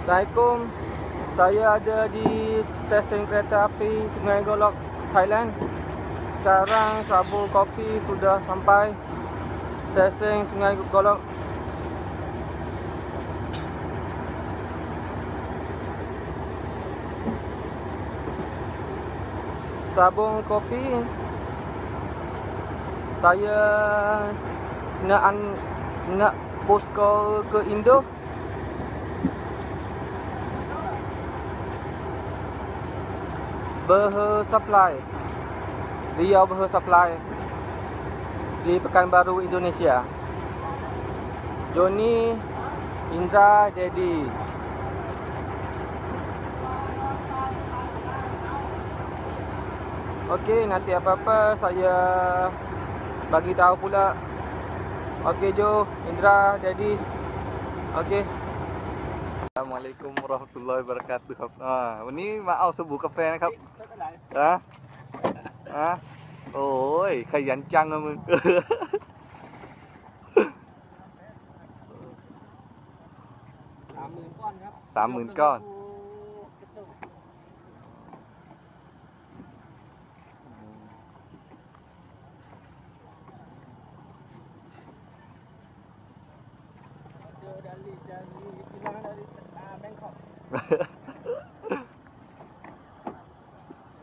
Assalamualaikum. Saya ada di stesen kereta api Sungai Golok, Thailand. Sekarang sabur kopi sudah sampai stesen Sungai Golok. Sabung kopi saya nak nak posko ke Indo Berha Supply Riau Berha Supply di Pekanbaru Indonesia. Joni Indra Dedi Okey nanti apa-apa saya bagi tahu pula. Okey Jo Indra Dedi Okey Assalamualaikum warahmatullahi wabarakatuh ครับอ่าวันนี้มาเอาสบู่กาแฟนะครับฮะฮะโอ้ยขยันจังอะมึงสามหมื่นก้อนครับสามหมื่นก้อน Dia dari dari bilangan dari uh, Bangkok.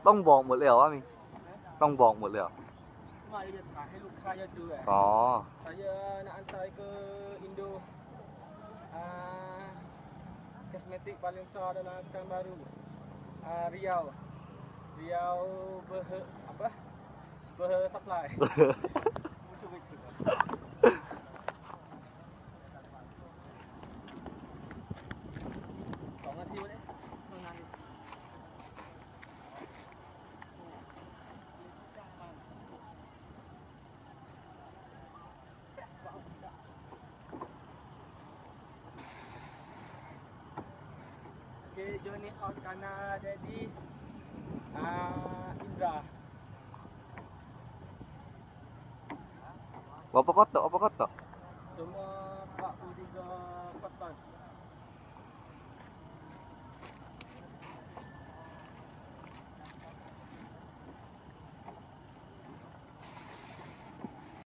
ต้องบอกหมดเลยเหรอว่ามิงต้องบอกหมดเลยเหรอ Mak dia tak ให้ลูกค้าจะดู eh. อ๋อ Saya nak hantar ke Indo. Uh, kosmetik paling besar dalam Pekanbaru. Uh, Riau. Riau ber apa? Ber supply. Okay, journey out kana jadi uh, Indra. Berapa kotak? Berapa kotak? Semua 43 kotak.